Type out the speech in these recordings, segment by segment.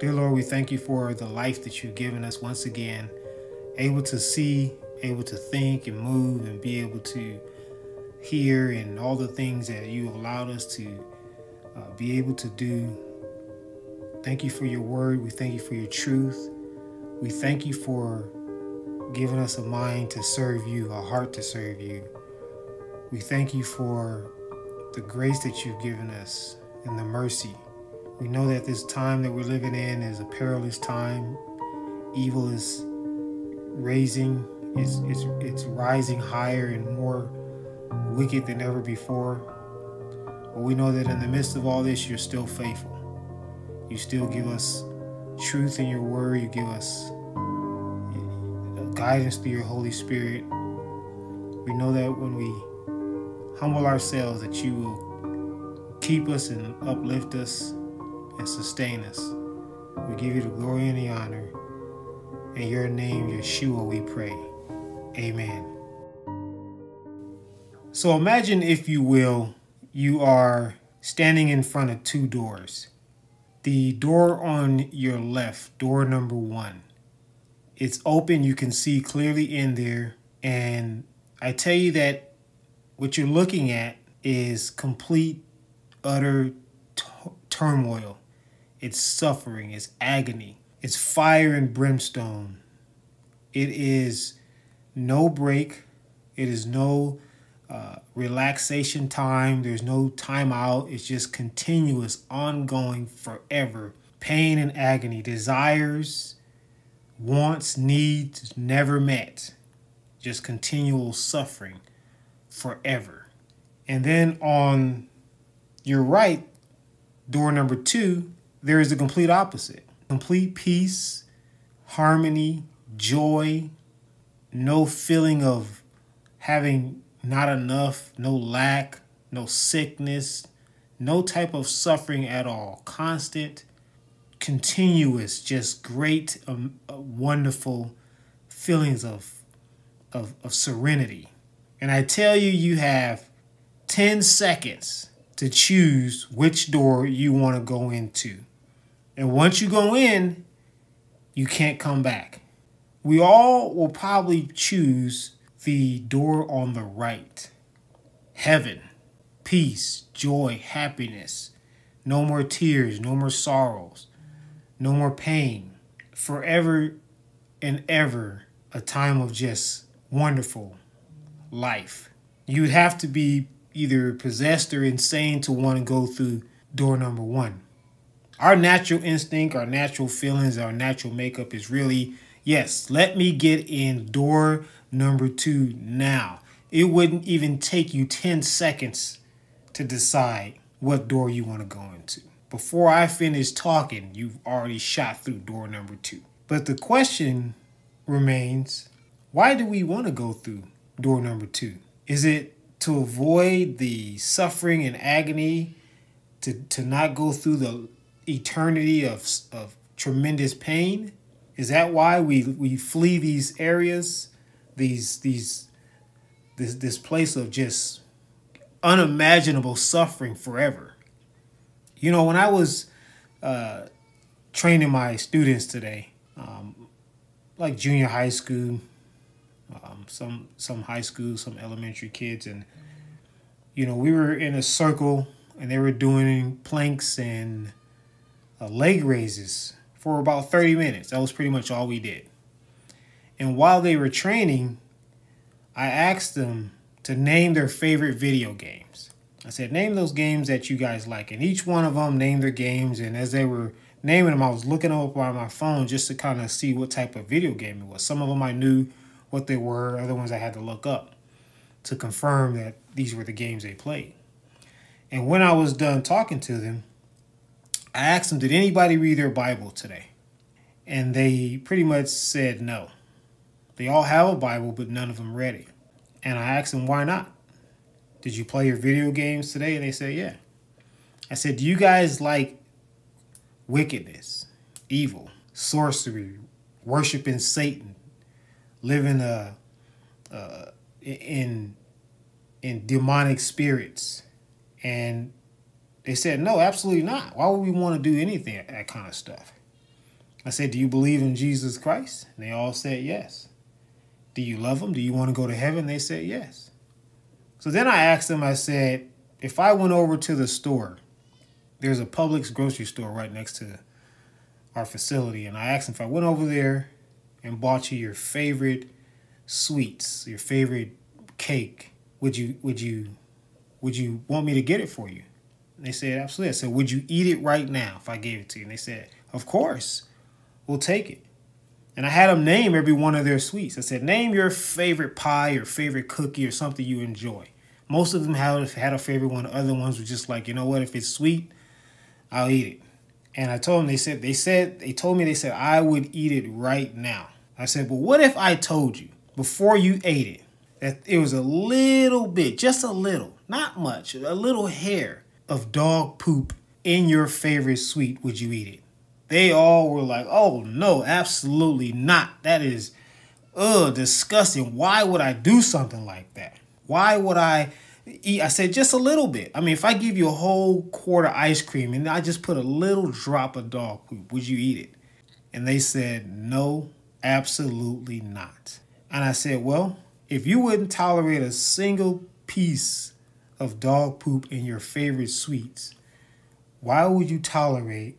Dear Lord, we thank you for the life that you've given us once again, able to see, able to think and move, and be able to hear, and all the things that you allowed us to uh, be able to do. Thank you for your word. We thank you for your truth. We thank you for giving us a mind to serve you, a heart to serve you. We thank you for the grace that you've given us and the mercy. We know that this time that we're living in is a perilous time. Evil is raising, it's, it's, it's rising higher and more wicked than ever before. But we know that in the midst of all this, you're still faithful. You still give us truth in your word. You give us uh, guidance through your Holy Spirit. We know that when we humble ourselves, that you will keep us and uplift us and sustain us. We give you the glory and the honor. In your name, Yeshua, we pray. Amen. So imagine, if you will, you are standing in front of two doors. The door on your left, door number one, it's open. You can see clearly in there. And I tell you that what you're looking at is complete, utter turmoil it's suffering, it's agony, it's fire and brimstone. It is no break, it is no uh, relaxation time, there's no time out. It's just continuous, ongoing, forever. Pain and agony, desires, wants, needs never met, just continual suffering forever. And then on your right, door number two, there is the complete opposite complete peace, harmony, joy, no feeling of having not enough, no lack, no sickness, no type of suffering at all. Constant, continuous, just great, um, uh, wonderful feelings of, of, of serenity. And I tell you, you have 10 seconds to choose which door you want to go into. And once you go in, you can't come back. We all will probably choose the door on the right. Heaven, peace, joy, happiness. No more tears, no more sorrows, no more pain. Forever and ever, a time of just wonderful life. You would have to be either possessed or insane to want to go through door number one our natural instinct, our natural feelings, our natural makeup is really, yes, let me get in door number two now. It wouldn't even take you 10 seconds to decide what door you want to go into. Before I finish talking, you've already shot through door number two. But the question remains why do we want to go through door number two? Is it to avoid the suffering and agony, to, to not go through the eternity of, of tremendous pain? Is that why we, we flee these areas, these these this this place of just unimaginable suffering forever? You know, when I was uh, training my students today, um, like junior high school, um, some some high school, some elementary kids, and you know, we were in a circle and they were doing planks and uh, leg raises for about 30 minutes. That was pretty much all we did. And while they were training, I asked them to name their favorite video games. I said, name those games that you guys like. And each one of them named their games. And as they were naming them, I was looking up on my phone just to kind of see what type of video game it was. Some of them I knew what they were, other ones I had to look up to confirm that these were the games they played. And when I was done talking to them, I asked them, did anybody read their Bible today? And they pretty much said no. They all have a Bible, but none of them read it. And I asked them, why not? Did you play your video games today? And they said, yeah. I said, do you guys like wickedness, evil, sorcery, worshiping Satan, living uh, uh, in in demonic spirits, and they said, no, absolutely not. Why would we want to do anything, that kind of stuff? I said, Do you believe in Jesus Christ? And they all said yes. Do you love him? Do you want to go to heaven? They said yes. So then I asked them, I said, if I went over to the store, there's a Publix grocery store right next to our facility, and I asked them if I went over there and bought you your favorite sweets, your favorite cake, would you would you would you want me to get it for you? And they said, absolutely. I said, would you eat it right now if I gave it to you? And they said, of course, we'll take it. And I had them name every one of their sweets. I said, name your favorite pie or favorite cookie or something you enjoy. Most of them had, had a favorite one. Other ones were just like, you know what, if it's sweet, I'll eat it. And I told them, they said, they said, they told me, they said, I would eat it right now. I said, but what if I told you before you ate it that it was a little bit, just a little, not much, a little hair of dog poop in your favorite sweet, would you eat it? They all were like, oh no, absolutely not. That is, ugh, disgusting. Why would I do something like that? Why would I eat? I said, just a little bit. I mean, if I give you a whole quart of ice cream and I just put a little drop of dog poop, would you eat it? And they said, no, absolutely not. And I said, well, if you wouldn't tolerate a single piece of dog poop in your favorite sweets, why would you tolerate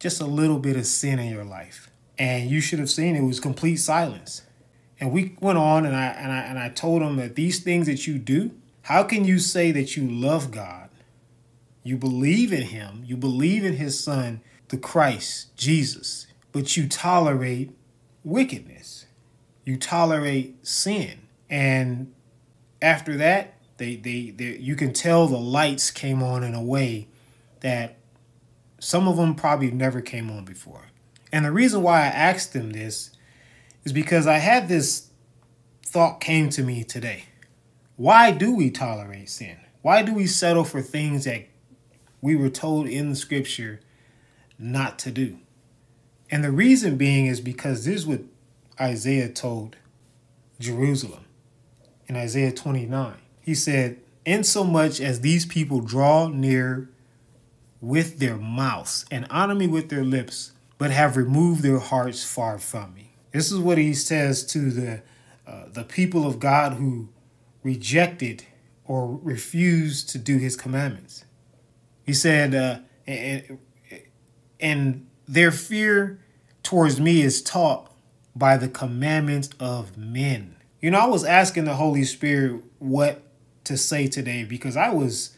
just a little bit of sin in your life? And you should have seen it was complete silence. And we went on and I and I and I told him that these things that you do, how can you say that you love God? You believe in him, you believe in his son, the Christ, Jesus, but you tolerate wickedness. You tolerate sin. And after that, they, they, they, you can tell the lights came on in a way that some of them probably never came on before. And the reason why I asked them this is because I had this thought came to me today. Why do we tolerate sin? Why do we settle for things that we were told in the scripture not to do? And the reason being is because this is what Isaiah told Jerusalem in Isaiah 29. He said, Insomuch as these people draw near with their mouths and honor me with their lips, but have removed their hearts far from me. This is what he says to the uh, the people of God who rejected or refused to do his commandments. He said, uh, and, and their fear towards me is taught by the commandments of men. You know, I was asking the Holy Spirit what to say today because I was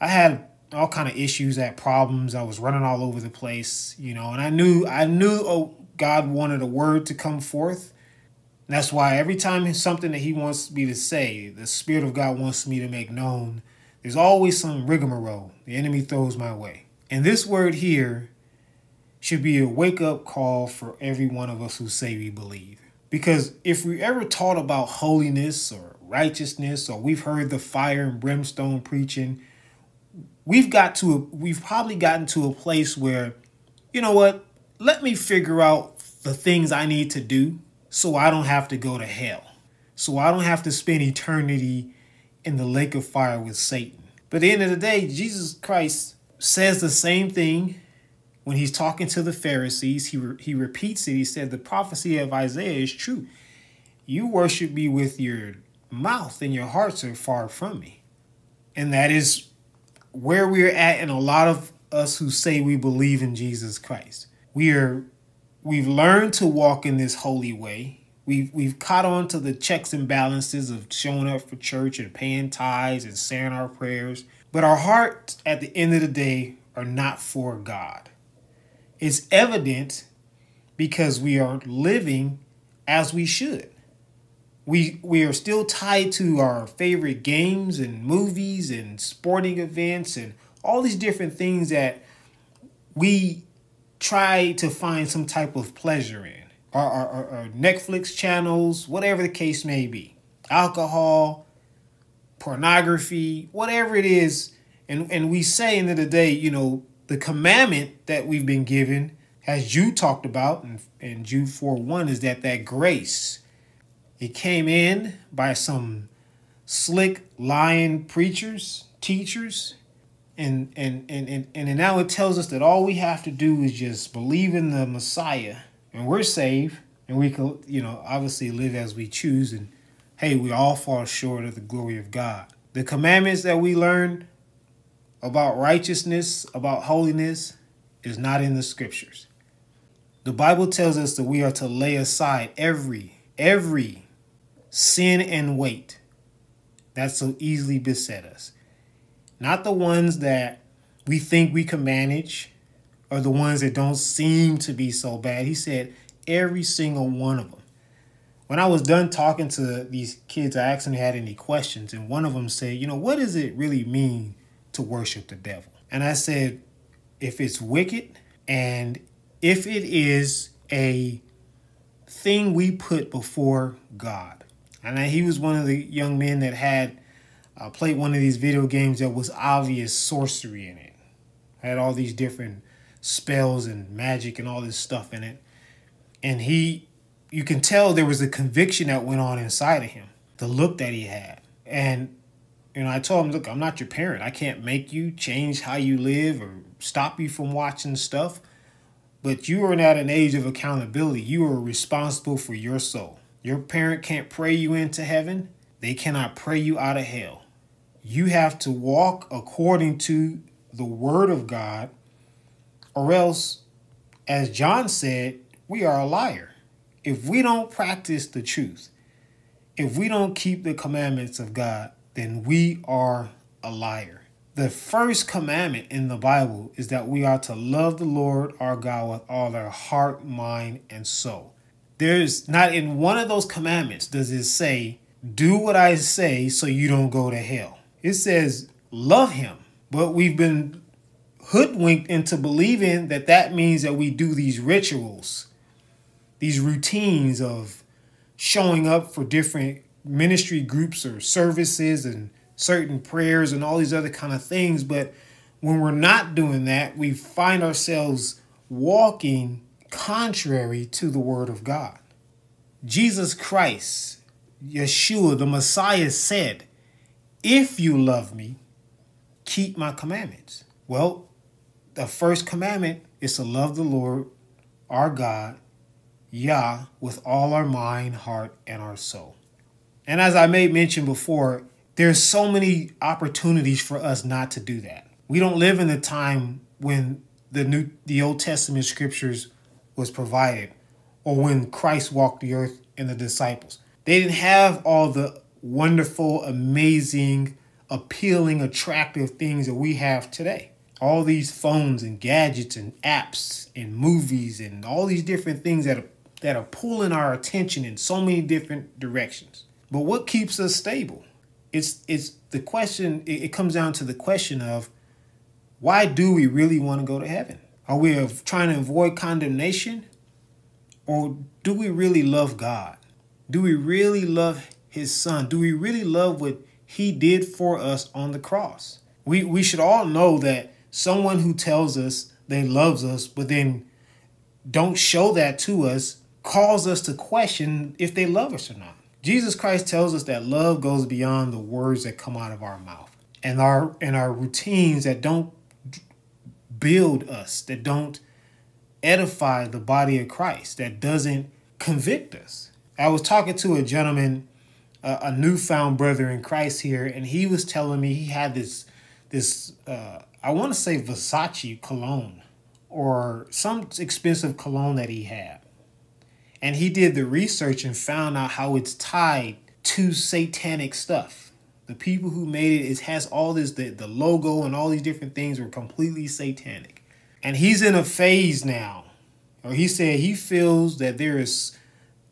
I had all kind of issues, had problems. I was running all over the place, you know, and I knew I knew oh, God wanted a word to come forth. And that's why every time something that He wants me to say, the Spirit of God wants me to make known, there's always some rigmarole the enemy throws my way. And this word here should be a wake up call for every one of us who say we believe. Because if we ever taught about holiness or righteousness or we've heard the fire and brimstone preaching we've got to a, we've probably gotten to a place where you know what? Let me figure out the things i need to do so i don't have to go to hell. So i don't have to spend eternity in the lake of fire with satan. But at the end of the day jesus christ says the same thing when he's talking to the pharisees he, re- he repeats it he said the prophecy of isaiah is true you worship me with your mouth and your hearts are far from me. And that is where we're at in a lot of us who say we believe in Jesus Christ. We are we've learned to walk in this holy way. We've we've caught on to the checks and balances of showing up for church and paying tithes and saying our prayers. But our hearts at the end of the day are not for God. It's evident because we are living as we should. We we are still tied to our favorite games and movies and sporting events and all these different things that we try to find some type of pleasure in. Our, our, our netflix channels whatever the case may be. Alcohol pornography whatever it is. And and we say of the day you know the commandment that we've been given as you talked about in, in Jude 4 1 is that that grace it came in by some slick lying preachers, teachers, And, and and and and now it tells us that all we have to do is just believe in the Messiah, and we're saved, and we can, you know, obviously live as we choose. And hey, we all fall short of the glory of God. The commandments that we learn about righteousness, about holiness, is not in the scriptures. The Bible tells us that we are to lay aside every, every sin and weight that so easily beset us. Not the ones that we think we can manage or the ones that don't seem to be so bad. He said every single one of them. When I was done talking to these kids, I asked them if they had any questions, and one of them said, You know, what does it really mean to worship the devil? And I said, If it's wicked and if it is a thing we put before God. And he was one of the young men that had uh, played one of these video games that was obvious sorcery in it. Had all these different spells and magic and all this stuff in it. And he, you can tell there was a conviction that went on inside of him, the look that he had. And, you know, I told him, look, I'm not your parent. I can't make you change how you live or stop you from watching stuff. But you are at an age of accountability. You are responsible for your soul. Your parent can't pray you into heaven, they cannot pray you out of hell. You have to walk according to the word of God, or else, as John said, we are a liar. If we don't practice the truth, if we don't keep the commandments of God, then we are a liar. The first commandment in the Bible is that we are to love the Lord our God with all our heart, mind, and soul. There's not in one of those commandments does it say, do what I say so you don't go to hell. It says, love him. But we've been hoodwinked into believing that that means that we do these rituals, these routines of showing up for different ministry groups or services and certain prayers and all these other kind of things. But when we're not doing that, we find ourselves walking contrary to the word of God. Jesus Christ, Yeshua, the Messiah said, If you love me, keep my commandments. Well, the first commandment is to love the Lord our God, Yah, with all our mind, heart, and our soul. And as I made mention before, there's so many opportunities for us not to do that. We don't live in the time when the new the Old Testament scriptures was provided or when Christ walked the earth and the disciples. They didn't have all the wonderful, amazing, appealing, attractive things that we have today. All these phones and gadgets and apps and movies and all these different things that are that are pulling our attention in so many different directions. But what keeps us stable? it's it's the question it, it comes down to the question of why do we really want to go to heaven? Are we trying to avoid condemnation? Or do we really love god? Do we really love his son? Do we really love what he did for us on the cross? We we should all know that someone who tells us they loves us but then don't show that to us calls us to question if they love us or not Jesus Christ tells us that love goes beyond the words that come out of our mouth and our and our routines that don't build us, that don't edify the body of Christ, that doesn't convict us. I was talking to a gentleman, uh, a newfound brother in Christ here, and he was telling me he had this this uh, I want to say Versace cologne or some expensive cologne that he had. And he did the research and found out how it's tied to satanic stuff. The people who made it, it has all this, the, the logo and all these different things were completely satanic. And he's in a phase now, or he said he feels that there is,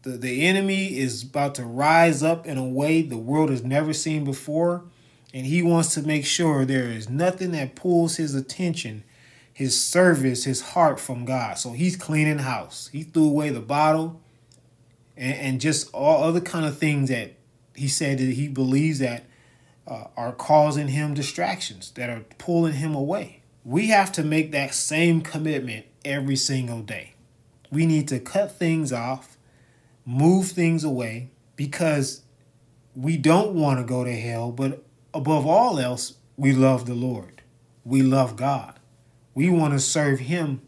the, the enemy is about to rise up in a way the world has never seen before. And he wants to make sure there is nothing that pulls his attention his service, his heart from God. So he's cleaning house. He threw away the bottle and, and just all other kind of things that he said that he believes that uh, are causing him distractions, that are pulling him away. We have to make that same commitment every single day. We need to cut things off, move things away, because we don't want to go to hell, but above all else, we love the Lord we love God. We want to serve Him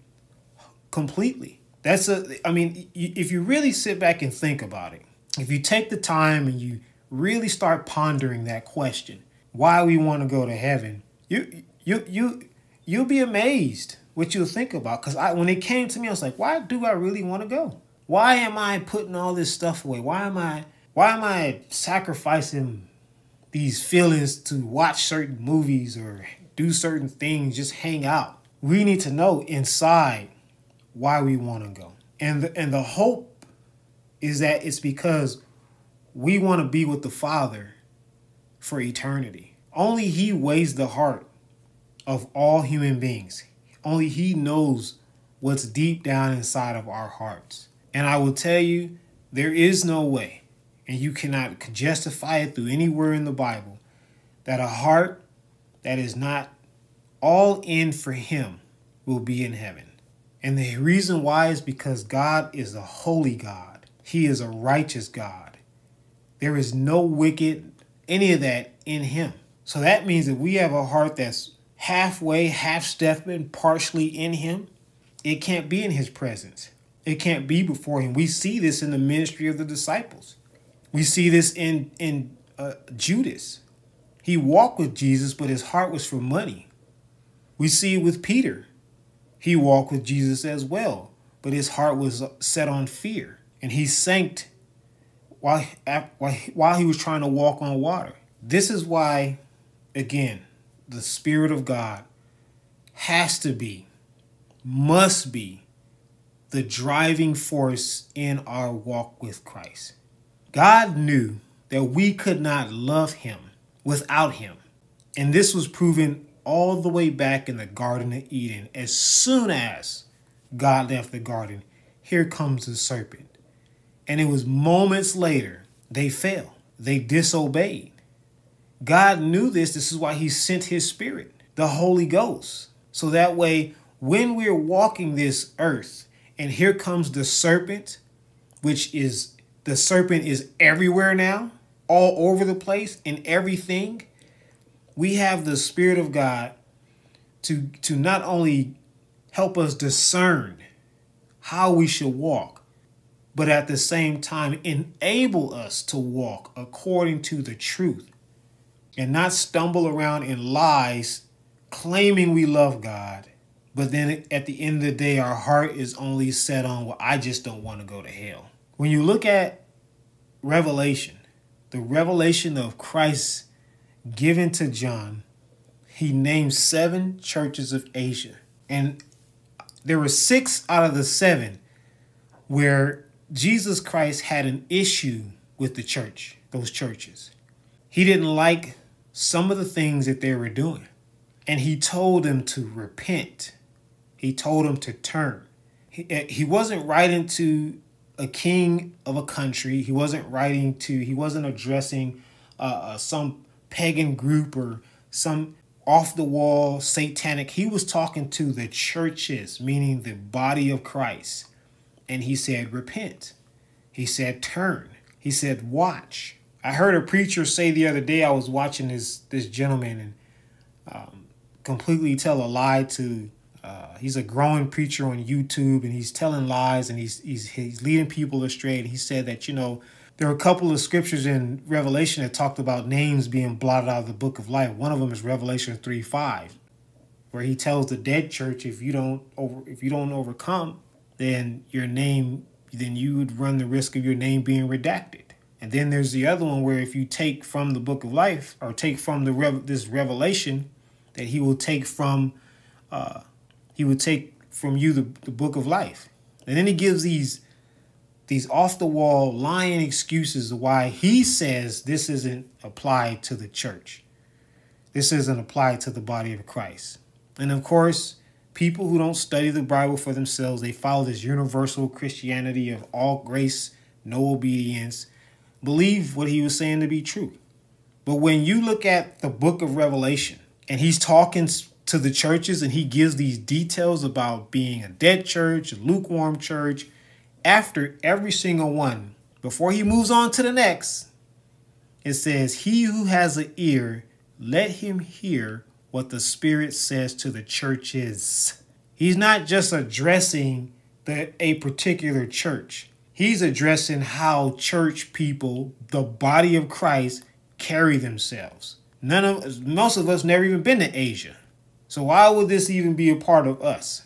completely. That's a, I mean, if you really sit back and think about it, if you take the time and you really start pondering that question, why we want to go to heaven, you, you, you, you'll be amazed what you'll think about. Because I, when it came to me, I was like, why do I really want to go? Why am I putting all this stuff away? Why am I, why am I sacrificing these feelings to watch certain movies or do certain things, just hang out? We need to know inside why we want to go. And the, and the hope is that it's because we want to be with the Father for eternity. Only He weighs the heart of all human beings. Only He knows what's deep down inside of our hearts. And I will tell you, there is no way, and you cannot justify it through anywhere in the Bible, that a heart that is not all in for Him will be in heaven. And the reason why is because God is a holy God. He is a righteous God. There is no wicked, any of that in him. So that means that we have a heart that's halfway, half stepping, partially in him. It can't be in his presence. It can't be before him. We see this in the ministry of the disciples. We see this in in uh, Judas. He walked with Jesus, but his heart was for money. We see it with Peter. He walked with Jesus as well, but his heart was set on fear, and he sank while, while he was trying to walk on water. This is why, again, the Spirit of God has to be, must be, the driving force in our walk with Christ. God knew that we could not love him without him. And this was proven all the way back in the Garden of Eden. As soon as God left the garden, here comes the serpent. And it was moments later they fell, they disobeyed. God knew this. This is why he sent his spirit, the Holy Ghost. So that way, when we're walking this earth, and here comes the serpent, which is the serpent is everywhere now, all over the place, in everything we have the Spirit of God to, to not only help us discern how we should walk, but at the same time enable us to walk according to the truth and not stumble around in lies claiming we love God, but then at the end of the day, our heart is only set on, well, I just don't want to go to hell. When you look at Revelation, the revelation of Christ given to John, he named seven churches of Asia. And there were six out of the seven where Jesus Christ had an issue with the church, those churches. He didn't like some of the things that they were doing. And he told them to repent. He told them to turn. He, eh, he wasn't writing to a king of a country. He wasn't writing to, he wasn't addressing uh, uh some pagan group or some off the wall satanic. He was talking to the churches, meaning the body of Christ. And he said, repent. He said, turn. He said, watch. I heard a preacher say the other day, I was watching this, this gentleman and um, completely tell a lie to, uh, he's a growing preacher on YouTube and he's telling lies and he's, he's, he's leading people astray. And he said that, you know, there are a couple of scriptures in Revelation that talked about names being blotted out of the book of life. One of them is Revelation 3 5, where he tells the dead church if you don't over if you don't overcome, then your name then you would run the risk of your name being redacted. And then there's the other one where if you take from the book of life or take from the this revelation that he will take from uh, he will take from you the, the book of life. And then he gives these these off the wall lying excuses why he says this isn't applied to the church. This isn't applied to the body of Christ. And of course, people who don't study the Bible for themselves, they follow this universal Christianity of all grace, no obedience, believe what he was saying to be true. But when you look at the book of Revelation and he's talking to the churches and he gives these details about being a dead church, a lukewarm church, after every single one, before he moves on to the next, it says, He who has an ear, let him hear what the Spirit says to the churches. He's not just addressing the, a particular church. He's addressing how church people, the body of Christ, carry themselves. None of most of us never even been to Asia. So why would this even be a part of us?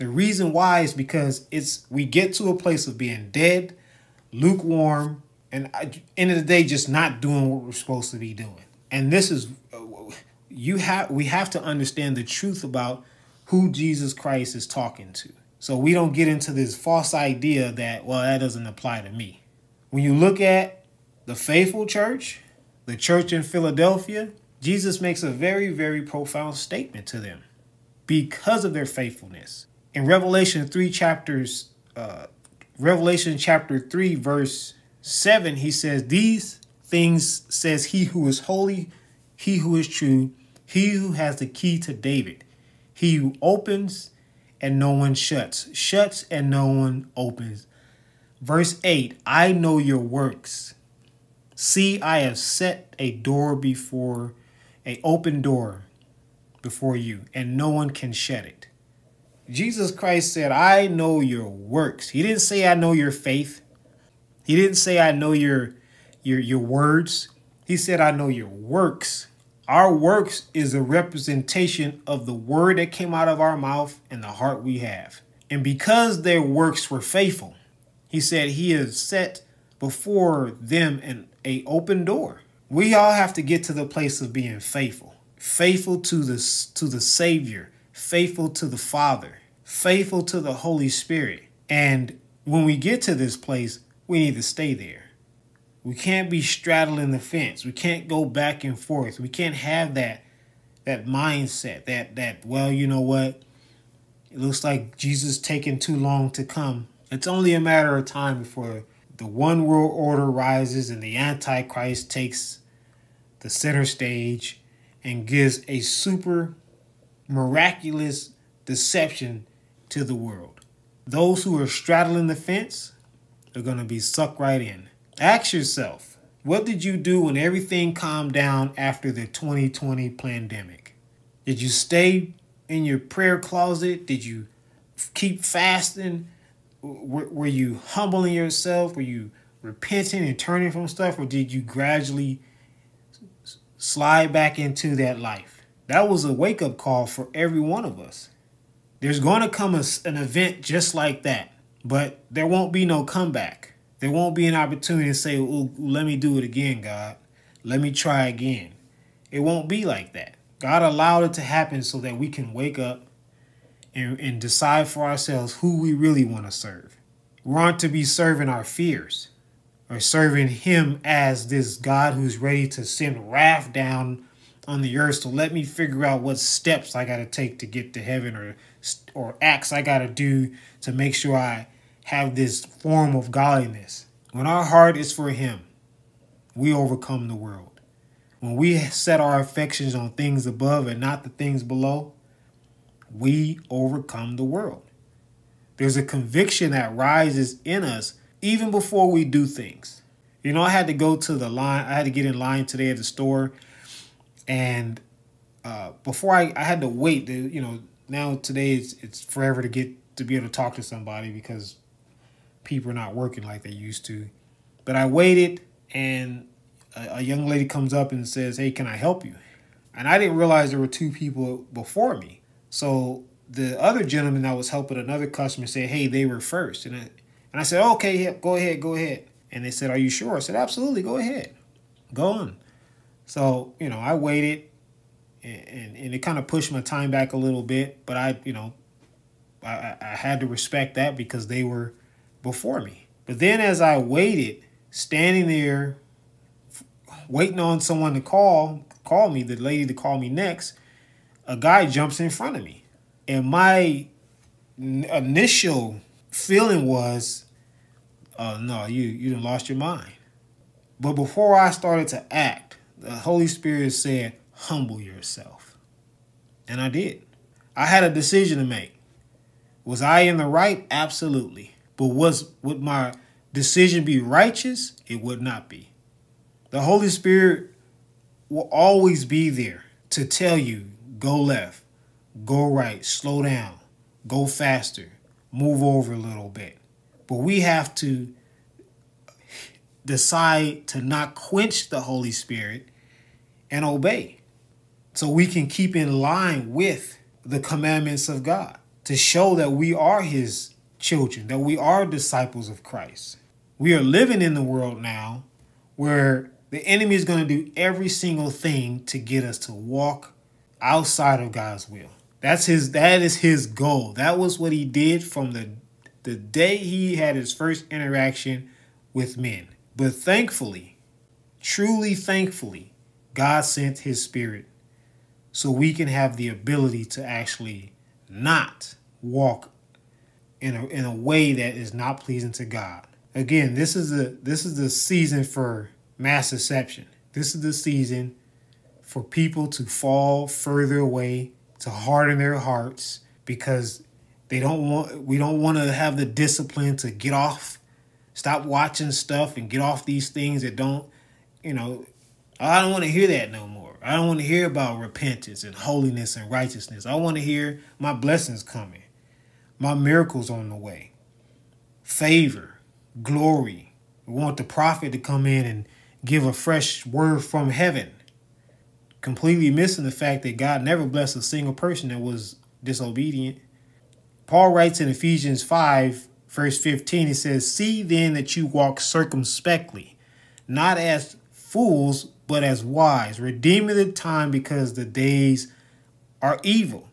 The reason why is because it's we get to a place of being dead, lukewarm, and end of the day just not doing what we're supposed to be doing. And this is uh, you have we have to understand the truth about who Jesus Christ is talking to. So we don't get into this false idea that well that doesn't apply to me. When you look at the faithful church, the church in Philadelphia, Jesus makes a very very profound statement to them because of their faithfulness. In Revelation 3 chapters uh Revelation chapter 3 verse 7 he says these things says he who is holy, he who is true, he who has the key to David, he who opens and no one shuts, shuts and no one opens. Verse 8 I know your works. See, I have set a door before, a open door before you, and no one can shut it. Jesus Christ said, I know your works. He didn't say, I know your faith. He didn't say, I know your, your, your words. He said, I know your works. Our works is a representation of the word that came out of our mouth and the heart we have. And because their works were faithful, he said he has set before them an a open door. We all have to get to the place of being faithful. Faithful to the to the Savior, faithful to the Father, faithful to the Holy Spirit. And when we get to this place, we need to stay there. We can't be straddling the fence. We can't go back and forth. We can't have that that mindset that that well, you know what? It looks like Jesus taking too long to come. It's only a matter of time before the one world order rises and the antichrist takes the center stage and gives a super miraculous deception to the world. Those who are straddling the fence are going to be sucked right in. Ask yourself, what did you do when everything calmed down after the 2020 pandemic? Did you stay in your prayer closet? Did you keep fasting? Were, were you humbling yourself? Were you repenting and turning from stuff? Or did you gradually slide back into that life? That was a wake up call for every one of us. There's going to come a, an event just like that, but there won't be no comeback there won't be an opportunity to say, oh, let me do it again, God. Let me try again. It won't be like that. God allowed it to happen so that we can wake up and, and decide for ourselves who we really want to serve. We aren't to be serving our fears or serving Him as this God who's ready to send wrath down on the earth. So let me figure out what steps I got to take to get to heaven or, or acts I got to do to make sure I have this form of godliness. When our heart is for Him, we overcome the world. When we set our affections on things above and not the things below, we overcome the world. There's a conviction that rises in us even before we do things. You know, I had to go to the line, I had to get in line today at the store. And uh, before I, I had to wait, to, you know, now today it's, it's forever to get to be able to talk to somebody because people are not working like they used to. But I waited, and a, a young lady comes up and says, Hey, can I help you? And I didn't realize there were two people before me. So the other gentleman that was helping another customer said, Hey, they were first. And I, and I said, Okay, yeah, go ahead, go ahead. And they said, Are you sure? I said, Absolutely, go ahead. Go on. So, you know, I waited and, and, and it kind of pushed my time back a little bit, but I, you know, I, I had to respect that because they were before me. But then as I waited, standing there, waiting on someone to call, call me, the lady to call me next, a guy jumps in front of me. And my initial feeling was, oh no, you, you done lost your mind. But before I started to act, the Holy Spirit said, humble yourself. And I did. I had a decision to make. Was I in the right? Absolutely. But was would my decision be righteous? It would not be. The Holy Spirit will always be there to tell you go left, go right, slow down, go faster, move over a little bit. But we have to decide to not quench the Holy Spirit and obey so we can keep in line with the commandments of God to show that we are his children, that we are disciples of Christ. We are living in the world now where the enemy is going to do every single thing to get us to walk outside of God's will. That's his that is his goal. That was what he did from the the day he had his first interaction with men. But thankfully, truly thankfully, God sent his spirit so we can have the ability to actually not walk in a, in a way that is not pleasing to God. Again, this is the this is the season for mass deception. This is the season for people to fall further away, to harden their hearts because they don't want we don't want to have the discipline to get off, stop watching stuff and get off these things that don't, you know, I don't want to hear that no more. I don't want to hear about repentance and holiness and righteousness. I want to hear my blessings coming, my miracles on the way, favor, glory. We want the prophet to come in and give a fresh word from heaven, completely missing the fact that God never blessed a single person that was disobedient. Paul writes in Ephesians 5, verse 15, he says, See then that you walk circumspectly, not as fools, but as wise, redeeming the time because the days are evil.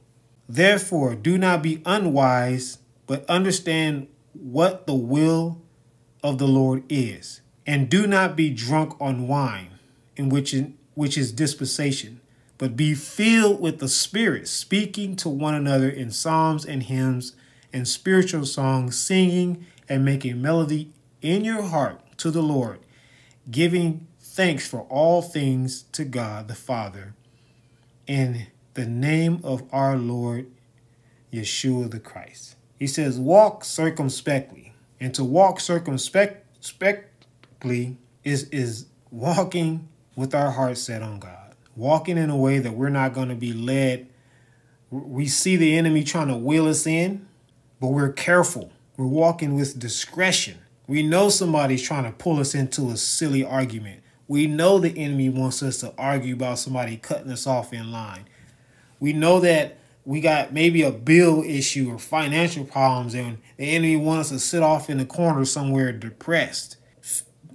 Therefore, do not be unwise, but understand what the will of the Lord is. And do not be drunk on wine, in which, in, which is dispensation, but be filled with the Spirit, speaking to one another in psalms and hymns and spiritual songs, singing and making melody in your heart to the Lord, giving thanks for all things to God the Father in the name of our Lord Yeshua the Christ. He says, walk circumspectly. And to walk circumspectly is, is walking with our heart set on God, walking in a way that we're not going to be led. We see the enemy trying to wheel us in, but we're careful. We're walking with discretion. We know somebody's trying to pull us into a silly argument. We know the enemy wants us to argue about somebody cutting us off in line. We know that we got maybe a bill issue or financial problems, and the enemy wants us to sit off in the corner somewhere depressed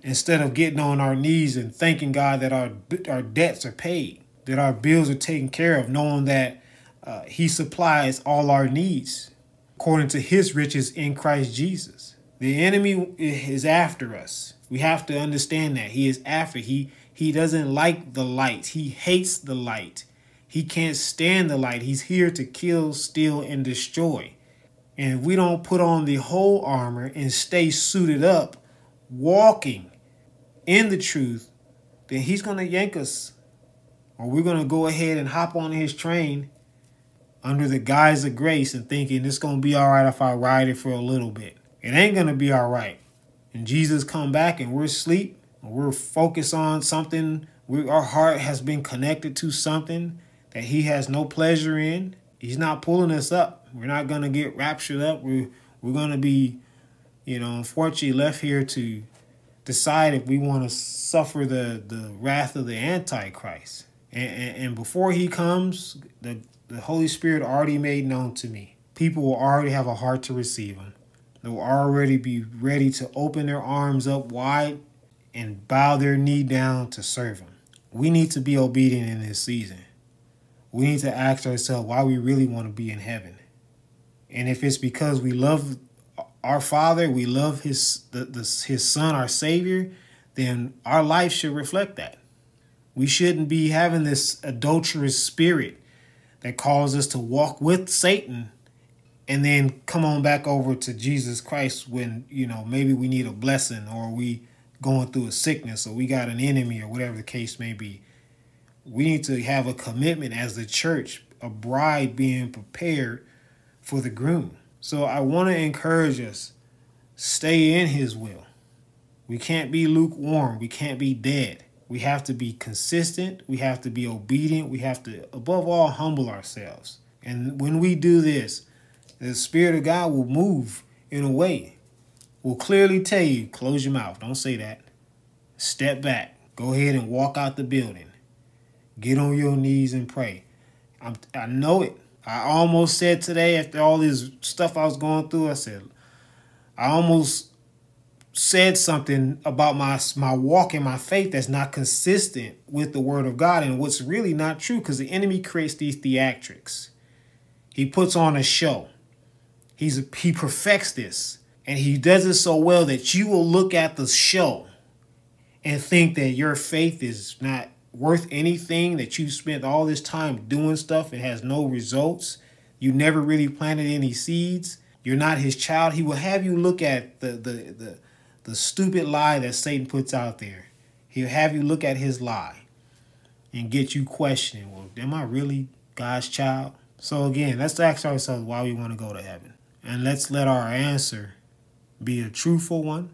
instead of getting on our knees and thanking God that our our debts are paid, that our bills are taken care of, knowing that uh, He supplies all our needs according to His riches in Christ Jesus. The enemy is after us. We have to understand that he is after. He he doesn't like the light. He hates the light. He can't stand the light. He's here to kill, steal, and destroy. And if we don't put on the whole armor and stay suited up, walking in the truth, then he's going to yank us. Or we're going to go ahead and hop on his train under the guise of grace and thinking it's going to be all right if I ride it for a little bit. It ain't going to be all right and Jesus come back and we're asleep, we're focused on something, we, our heart has been connected to something that he has no pleasure in, he's not pulling us up. We're not going to get raptured up. We're, we're going to be, you know, unfortunately left here to decide if we want to suffer the, the wrath of the Antichrist. And, and, and before he comes, the, the Holy Spirit already made known to me. People will already have a heart to receive him. They'll already be ready to open their arms up wide and bow their knee down to serve Him. We need to be obedient in this season. We need to ask ourselves why we really want to be in heaven. And if it's because we love our Father, we love His the, the, His Son, our Savior, then our life should reflect that. We shouldn't be having this adulterous spirit that calls us to walk with Satan and then come on back over to Jesus Christ when, you know, maybe we need a blessing or we going through a sickness or we got an enemy or whatever the case may be. We need to have a commitment as the church, a bride being prepared for the groom. So I want to encourage us stay in his will. We can't be lukewarm. We can't be dead. We have to be consistent. We have to be obedient. We have to, above all, humble ourselves. And when we do this, the Spirit of God will move in a way, will clearly tell you, close your mouth. Don't say that. Step back. Go ahead and walk out the building. Get on your knees and pray. I'm, I know it. I almost said today, after all this stuff I was going through, I said, I almost said something about my my walk in my faith that's not consistent with the word of God and what's really not true because the enemy creates these theatrics. He puts on a show. He's he perfects this and he does it so well that you will look at the show and think that your faith is not worth anything that you spent all this time doing stuff and has no results. You never really planted any seeds. You're not his child. He will have you look at the the the, the stupid lie that Satan puts out there. He'll have you look at his lie and get you questioning, well, am I really God's child? So again, let's ask ourselves why we want to go to heaven. And let's let our answer be a truthful one,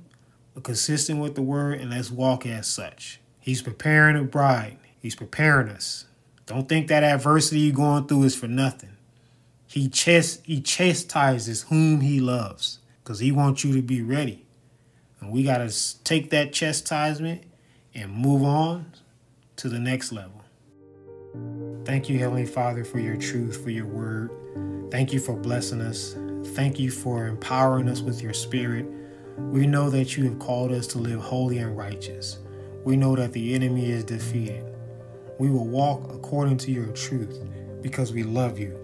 consistent with the word, and let's walk as such. He's preparing a bride. He's preparing us. Don't think that adversity you're going through is for nothing. He chast he chastises whom he loves because he wants you to be ready. And we got to take that chastisement and move on to the next level. Thank you, Heavenly Father, for your truth, for your word. Thank you for blessing us. Thank you for empowering us with your spirit. We know that you have called us to live holy and righteous. We know that the enemy is defeated. We will walk according to your truth because we love you.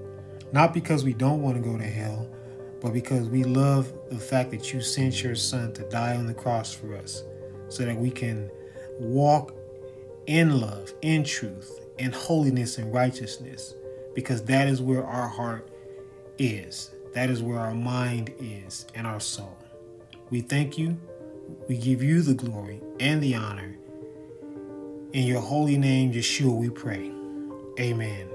Not because we don't want to go to hell, but because we love the fact that you sent your son to die on the cross for us so that we can walk in love, in truth, in holiness and righteousness, because that is where our heart is. That is where our mind is and our soul. We thank you. We give you the glory and the honor. In your holy name, Yeshua, we pray. Amen.